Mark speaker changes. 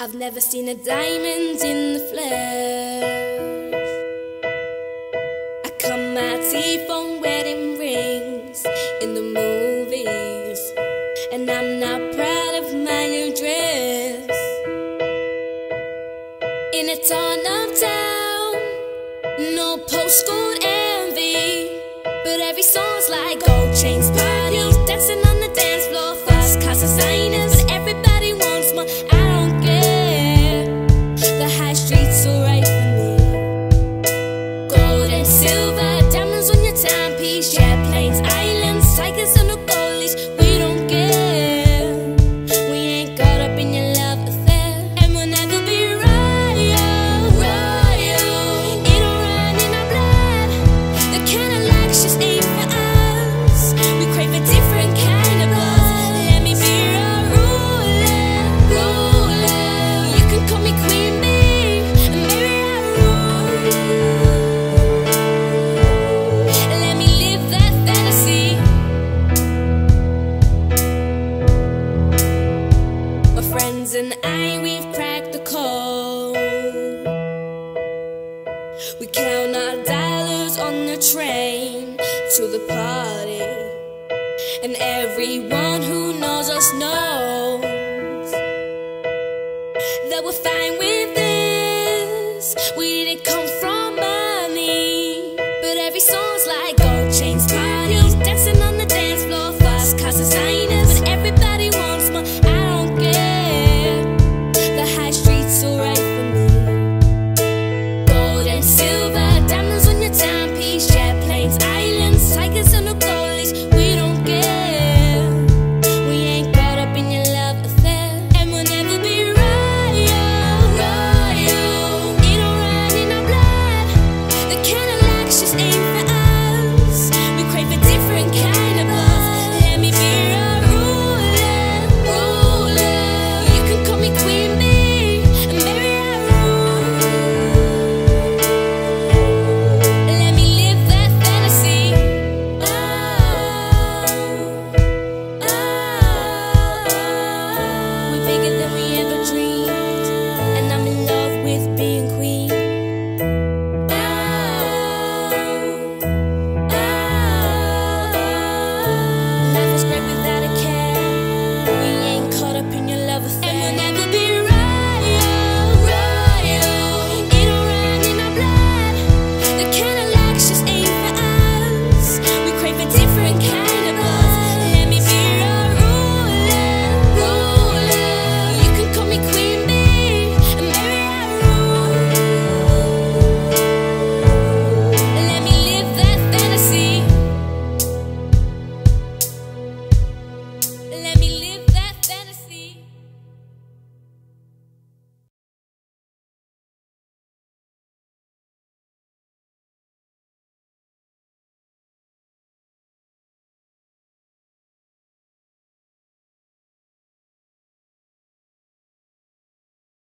Speaker 1: I've never seen a diamond in the flesh. I come my teeth on wedding rings in the movies, and I'm not proud of my new dress. In a torn up town, no postcode envy, but every song's like gold chains, parties, dancing on the dance floor, first class designers. we've cracked the code. We count our dollars on the train to the party. And everyone who knows us knows that we're fine with this. We didn't come from money, but every song's like gold.